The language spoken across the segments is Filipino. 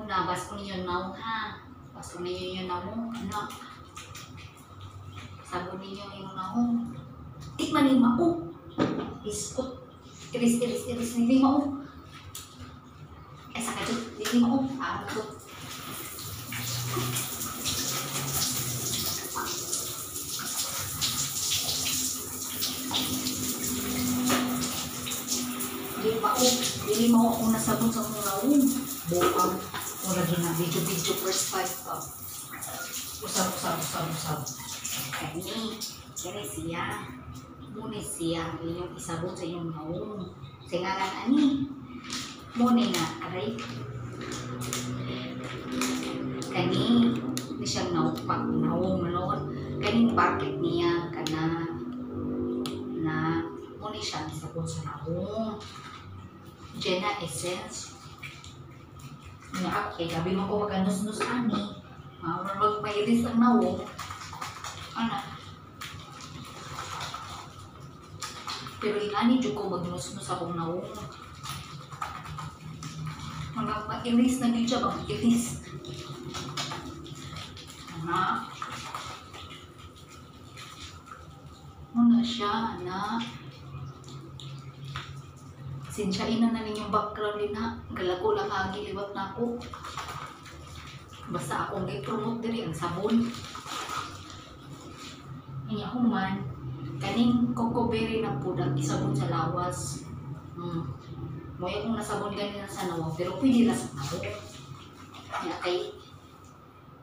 Muna, bas ko ninyo naong ha. Bas ko ninyo yung naong. Ano? Sabon ninyo yung naong. Tikman ni mao. Iskot. Iris, iris, iris. Hindi mao. Ay, saka dyan. Hindi mao. Ah, to. Hindi ako. Hindi mo ako nasabot sa mga naong. Bukang. Mura din na. Video-video first five pa. Usap, usap, usap, usap. Kani, kani siya. Muna siya. Inyong isabot sa inyong naong. Sa ngalan ani. Muna na, aray. Kani, ni siyang naupak, naong noon. Kaning bakit niya, kana, na, muna siya isabot sa naong. Jenna Essence. Nga ako, kay gabi mo ko maganus-nus ani. Mawag magpairis ang naong. Ano? Pero ingani jud ko magnus-nus akong naong. Mga pairis na gyud siya, pairis. Anak. Muna siya, anak. Sinsyain na na ninyong background din ha. Galago lang liwat na ako. Basta akong i-promote diri ang sabon. Inya human, kaning kokoberi na pudak isabon sa lawas. Hmm. Moya kong nasabon ganina sa nawa, pero pwede na sa tao. Kaya kay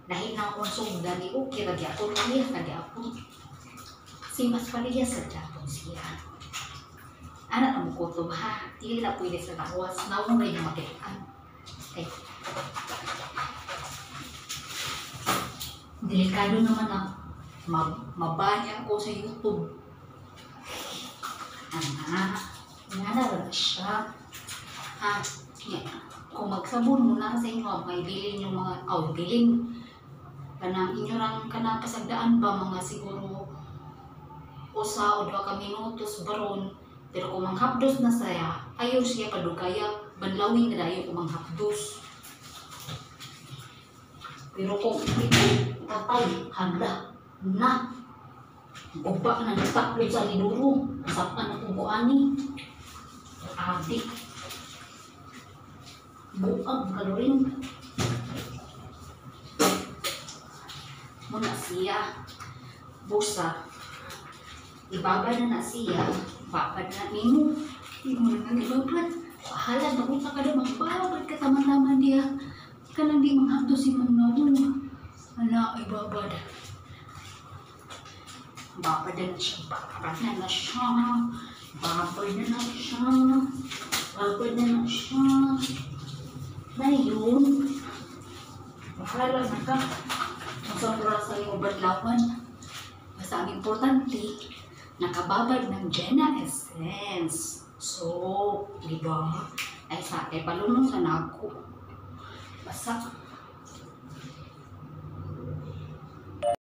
dahil na akong sungdan ni okay lagi ako kadi ako. Si mas paliya sa Japon siya. Anak na mukutob ha, dili na pwede sa lawas, nawang rin yung makitaan. Okay. Delikado naman ang ma- mabanya ko sa YouTube. Anak, nga na wala siya. Ha, yeah. kung magsabon mo na sa inyo, may bilin yung mga, oh, bilin. Kanang inyo rang kanang pasagdaan ba mga siguro usa o dua ka minutos baron pero kung manghapdos na saya ayaw siya padugaya banlawin na dayo kung manghapdos pero kung ito tatay handa na. Uba na nataklo sa liduro sapan na kubuani adik buang kalorin muna siya. Busa ibaba na na siya babad na nimo di mo na nga ibabad bahala mabuta ka na magbabad ka taman-taman diya kanang di manghapdo si mong nawo ala ibabad babad na. Siya babad na na siya. Babad na na siya. Babad na na siya. Na yun bahala na ka. Masabra sa iyong badlawan basta ang importante nakababad ng Jenna Essence. So, di ba? Ay sa, ay palunong sa nako. Basta,